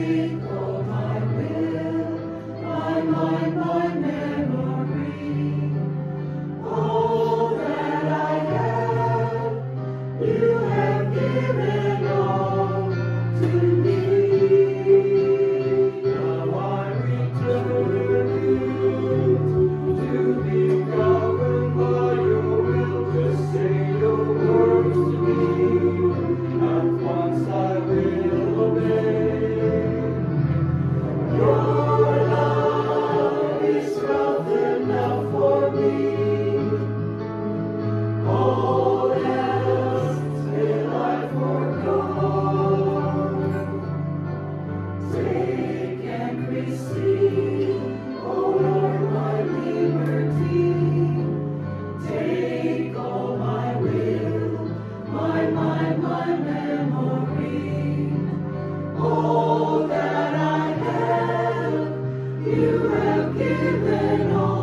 Senhor. You have given all.